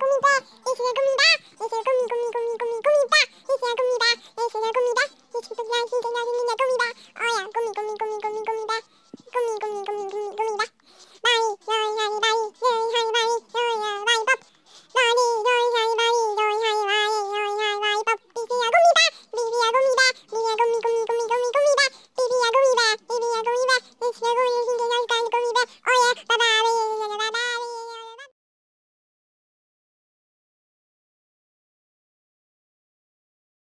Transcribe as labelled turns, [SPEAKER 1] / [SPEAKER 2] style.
[SPEAKER 1] 꿈이다 예수의 꿈이다 예수의 꿈이 꿈이 꿈이 꿈이 꿈이다 예수의 꿈이다 예수의 꿈이다 예수 뜻이야 신의 나신의 꿈이다 꿈이 꿈이 꿈이